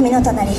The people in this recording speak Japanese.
君の隣。